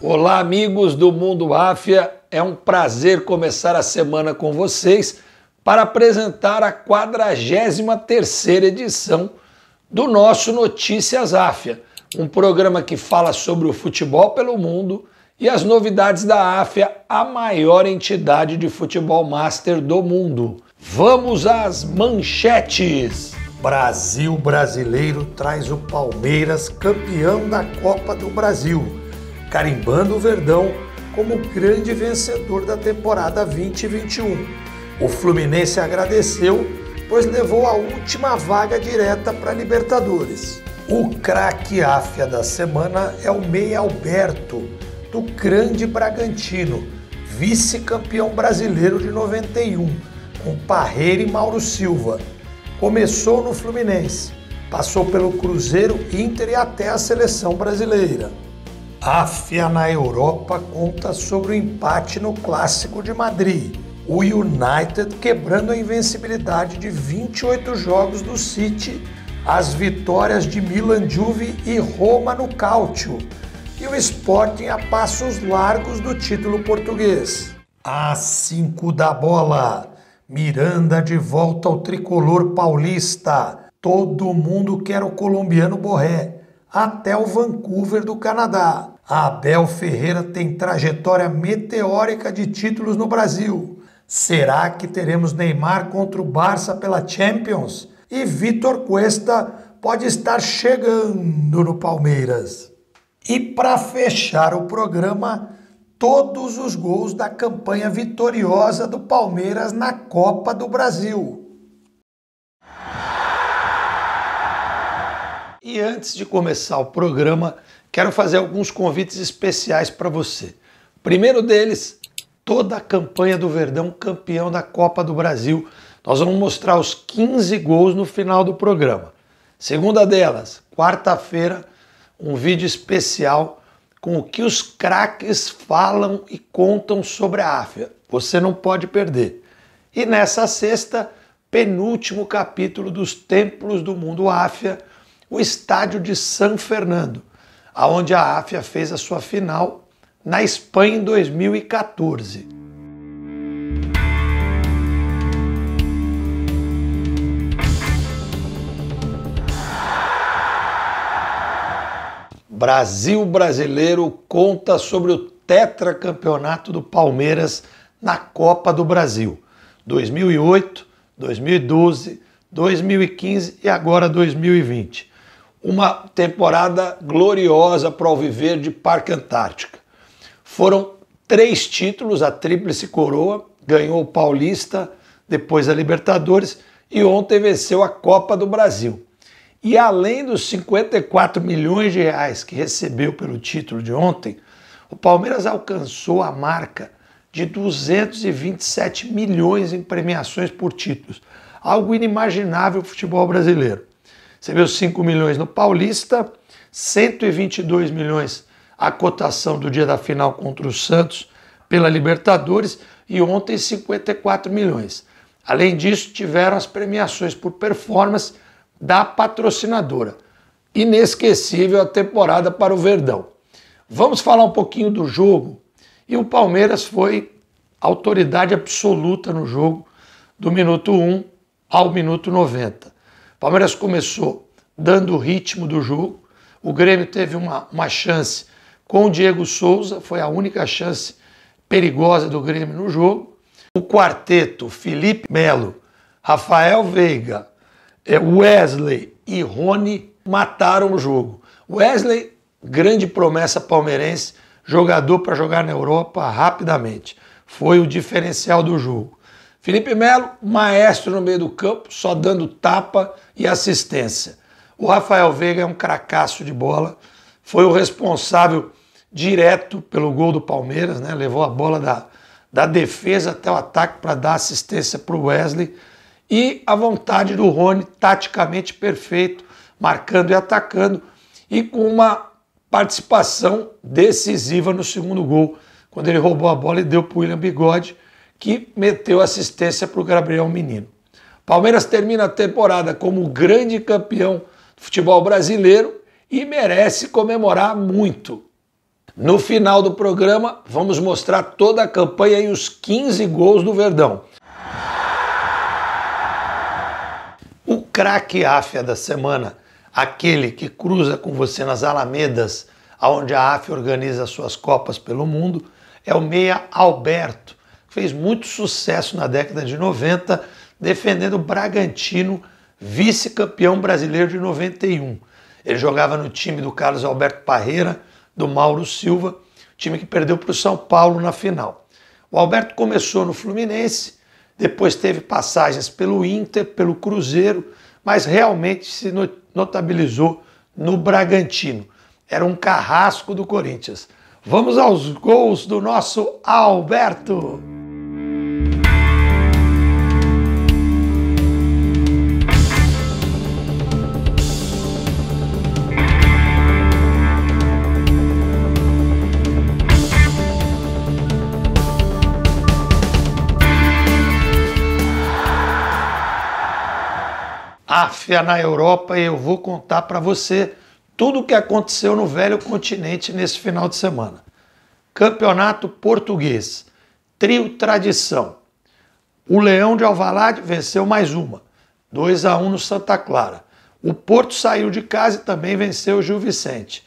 Olá, amigos do Mundo Áfia. É um prazer começar a semana com vocês para apresentar a 43ª edição do nosso Notícias Áfia, um programa que fala sobre o futebol pelo mundo e as novidades da Áfia, a maior entidade de futebol master do mundo. Vamos às manchetes! Brasil brasileiro traz o Palmeiras campeão da Copa do Brasil carimbando o Verdão como grande vencedor da temporada 2021. O Fluminense agradeceu, pois levou a última vaga direta para Libertadores. O craque áfia da semana é o Meia Alberto, do Grande Bragantino, vice-campeão brasileiro de 91, com Parreira e Mauro Silva. Começou no Fluminense, passou pelo Cruzeiro, Inter e até a seleção brasileira. A na Europa conta sobre o empate no Clássico de Madrid. O United quebrando a invencibilidade de 28 jogos do City, as vitórias de Milan Juve e Roma no Cálcio, e o Sporting a passos largos do título português. A 5 da bola. Miranda de volta ao tricolor paulista. Todo mundo quer o colombiano Borré até o Vancouver do Canadá. Abel Ferreira tem trajetória meteórica de títulos no Brasil. Será que teremos Neymar contra o Barça pela Champions? E Vitor Cuesta pode estar chegando no Palmeiras. E para fechar o programa, todos os gols da campanha vitoriosa do Palmeiras na Copa do Brasil. E antes de começar o programa, quero fazer alguns convites especiais para você. Primeiro deles, toda a campanha do Verdão campeão da Copa do Brasil. Nós vamos mostrar os 15 gols no final do programa. Segunda delas, quarta-feira, um vídeo especial com o que os craques falam e contam sobre a Áfia. Você não pode perder. E nessa sexta, penúltimo capítulo dos Templos do Mundo Áfia, o estádio de San Fernando, aonde a Áfia fez a sua final na Espanha em 2014. Brasil brasileiro conta sobre o tetracampeonato do Palmeiras na Copa do Brasil 2008, 2012, 2015 e agora 2020 uma temporada gloriosa para o viver de Parque Antártica. Foram três títulos, a Tríplice Coroa, ganhou o Paulista, depois a Libertadores e ontem venceu a Copa do Brasil. E além dos 54 milhões de reais que recebeu pelo título de ontem, o Palmeiras alcançou a marca de 227 milhões em premiações por títulos, algo inimaginável no futebol brasileiro. Viu 5 milhões no Paulista, 122 milhões a cotação do dia da final contra o Santos pela Libertadores e ontem 54 milhões. Além disso, tiveram as premiações por performance da patrocinadora. Inesquecível a temporada para o Verdão. Vamos falar um pouquinho do jogo. E o Palmeiras foi autoridade absoluta no jogo do minuto 1 ao minuto 90. Palmeiras começou dando o ritmo do jogo. O Grêmio teve uma, uma chance com o Diego Souza, foi a única chance perigosa do Grêmio no jogo. O quarteto Felipe Melo, Rafael Veiga, é, Wesley e Rony mataram o jogo. Wesley, grande promessa palmeirense, jogador para jogar na Europa rapidamente. Foi o diferencial do jogo. Felipe Melo, maestro no meio do campo, só dando tapa e assistência. O Rafael Veiga é um cracaço de bola, foi o responsável direto pelo gol do Palmeiras, né? levou a bola da, da defesa até o ataque para dar assistência para o Wesley. E a vontade do Rony, taticamente perfeito, marcando e atacando, e com uma participação decisiva no segundo gol, quando ele roubou a bola e deu para o William Bigode que meteu assistência para o Gabriel Menino. Palmeiras termina a temporada como grande campeão do futebol brasileiro e merece comemorar muito. No final do programa, vamos mostrar toda a campanha e os 15 gols do Verdão. O craque Áfia da semana, aquele que cruza com você nas Alamedas, onde a Áfia organiza suas Copas pelo mundo, é o meia Alberto, fez muito sucesso na década de 90, defendendo o Bragantino, vice-campeão brasileiro de 91. Ele jogava no time do Carlos Alberto Parreira, do Mauro Silva, time que perdeu para o São Paulo na final. O Alberto começou no Fluminense, depois teve passagens pelo Inter, pelo Cruzeiro, mas realmente se notabilizou no Bragantino. Era um carrasco do Corinthians. Vamos aos gols do nosso Alberto. Áfia na Europa e eu vou contar para você tudo o que aconteceu no velho continente nesse final de semana. Campeonato Português, trio tradição. O Leão de Alvalade venceu mais uma, 2 a 1 no Santa Clara. O Porto saiu de casa e também venceu o Gil Vicente.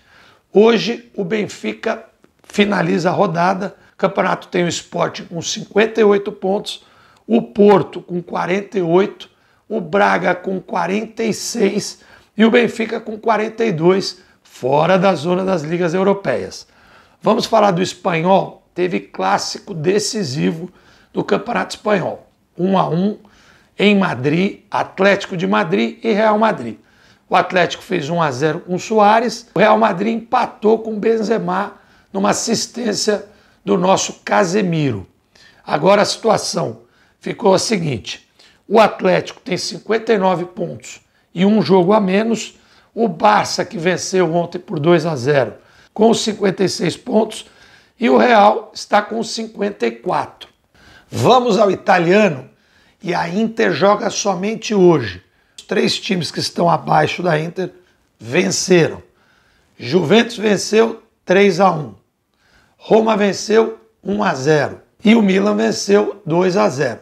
Hoje o Benfica finaliza a rodada. O campeonato tem o Sport com 58 pontos, o Porto com 48 o Braga com 46 e o Benfica com 42, fora da zona das ligas europeias. Vamos falar do espanhol? Teve clássico decisivo do Campeonato Espanhol. 1 a 1 em Madrid, Atlético de Madrid e Real Madrid. O Atlético fez 1 a 0 com Soares, o Real Madrid empatou com Benzema numa assistência do nosso Casemiro. Agora a situação ficou a seguinte: o Atlético tem 59 pontos e um jogo a menos. O Barça, que venceu ontem por 2 a 0, com 56 pontos. E o Real está com 54. Vamos ao italiano e a Inter joga somente hoje. Os três times que estão abaixo da Inter venceram. Juventus venceu 3 a 1. Roma venceu 1 a 0 e o Milan venceu 2 a 0.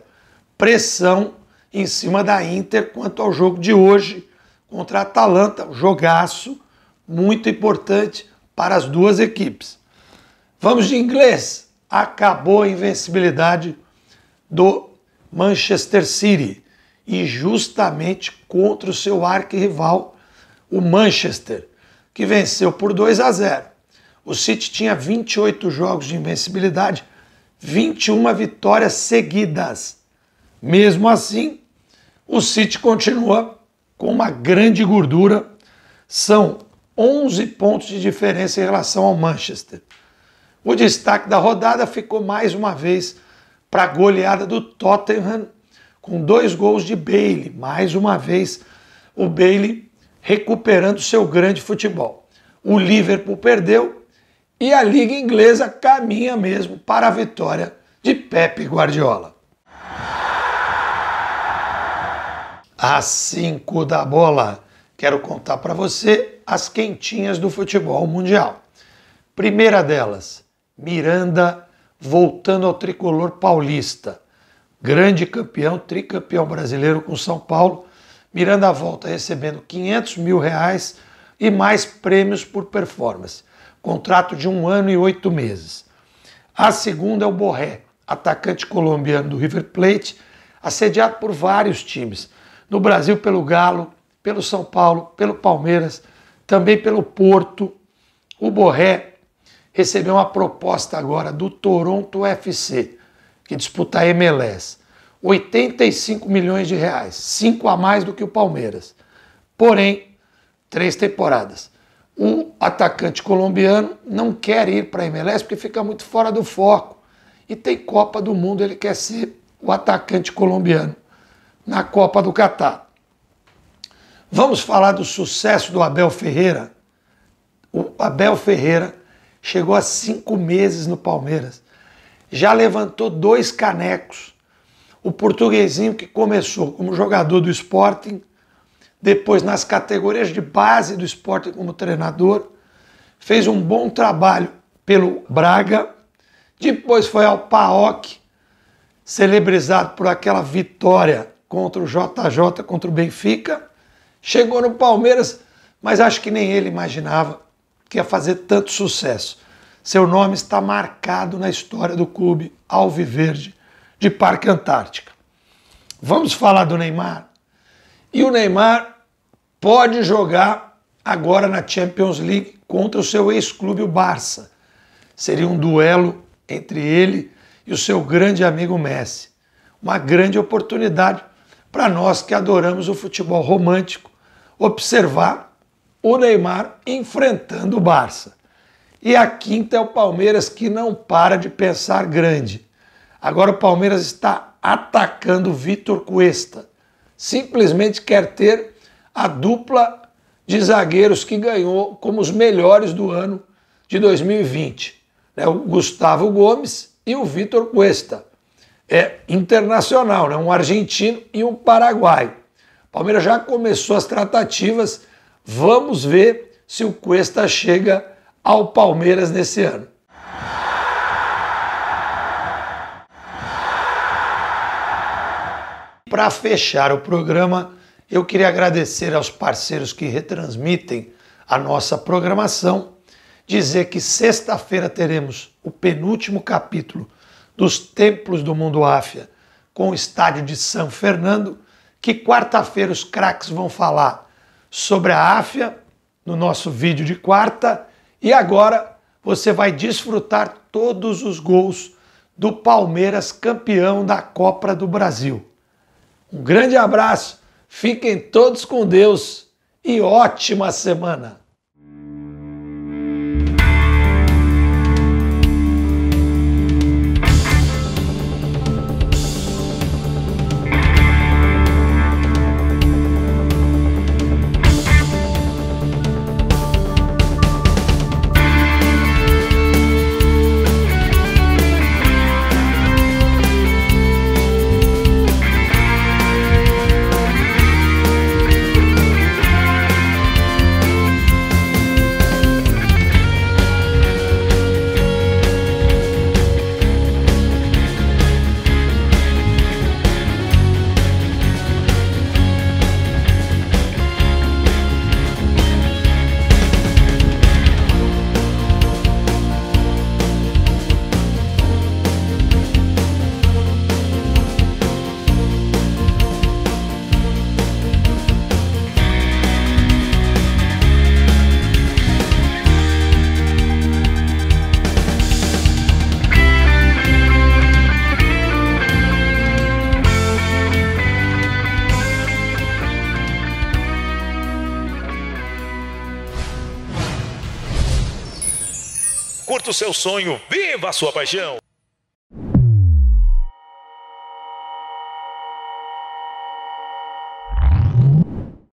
Pressão em cima da Inter quanto ao jogo de hoje contra a Atalanta, um jogaço muito importante para as duas equipes. Vamos de inglês. Acabou a invencibilidade do Manchester City e justamente contra o seu arquirrival, o Manchester, que venceu por 2 a 0. O City tinha 28 jogos de invencibilidade, 21 vitórias seguidas. Mesmo assim, o City continua com uma grande gordura. São 11 pontos de diferença em relação ao Manchester. O destaque da rodada ficou mais uma vez para a goleada do Tottenham, com dois gols de Bailey. Mais uma vez, o Bailey recuperando seu grande futebol. O Liverpool perdeu e a Liga Inglesa caminha mesmo para a vitória de Pep Guardiola. Às 5 da bola. Quero contar para você as quentinhas do futebol mundial. Primeira delas, Miranda voltando ao tricolor paulista. Grande campeão, tricampeão brasileiro com São Paulo. Miranda volta recebendo 500 mil reais e mais prêmios por performance. Contrato de um ano e oito meses. A segunda é o Borré, atacante colombiano do River Plate, assediado por vários times no Brasil pelo Galo, pelo São Paulo, pelo Palmeiras, também pelo Porto. O Borré recebeu uma proposta agora do Toronto FC, que disputa a MLS. 85 milhões de reais, cinco a mais do que o Palmeiras. Porém, três temporadas. O atacante colombiano não quer ir para a MLS porque fica muito fora do foco. E tem Copa do Mundo, ele quer ser o atacante colombiano na Copa do Catar. Vamos falar do sucesso do Abel Ferreira. O Abel Ferreira chegou a cinco meses no Palmeiras, já levantou dois canecos. O portuguesinho que começou como jogador do Sporting, depois nas categorias de base do Sporting como treinador, fez um bom trabalho pelo Braga, depois foi ao PAOK, celebrizado por aquela vitória contra o JJ, contra o Benfica, chegou no Palmeiras, mas acho que nem ele imaginava que ia fazer tanto sucesso. Seu nome está marcado na história do clube Alviverde de Parque Antártica. Vamos falar do Neymar? E o Neymar pode jogar agora na Champions League contra o seu ex-clube, o Barça. Seria um duelo entre ele e o seu grande amigo Messi. Uma grande oportunidade para nós que adoramos o futebol romântico observar o Neymar enfrentando o Barça. E a quinta é o Palmeiras que não para de pensar grande. Agora o Palmeiras está atacando o Vitor Cuesta. Simplesmente quer ter a dupla de zagueiros que ganhou como os melhores do ano de 2020. Né? O Gustavo Gomes e o Vitor Cuesta. É internacional, né? um argentino e um paraguaio. Palmeiras já começou as tratativas. Vamos ver se o Cuesta chega ao Palmeiras nesse ano. Para fechar o programa, eu queria agradecer aos parceiros que retransmitem a nossa programação, dizer que sexta-feira teremos o penúltimo capítulo dos Templos do Mundo Áfia com o estádio de São Fernando, que quarta-feira os craques vão falar sobre a Áfia no nosso vídeo de quarta e agora você vai desfrutar todos os gols do Palmeiras campeão da Copa do Brasil. Um grande abraço, fiquem todos com Deus e ótima semana! O seu sonho, viva a sua paixão!